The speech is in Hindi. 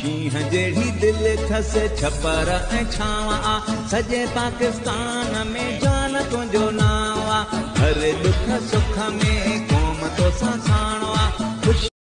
शींह जहिड़ी दिलि अथसि छपर ऐं छांव आहे सॼे पाकिस्तान में जान तुंहिंजो नाव आहे हर दुख सुख में क़ौम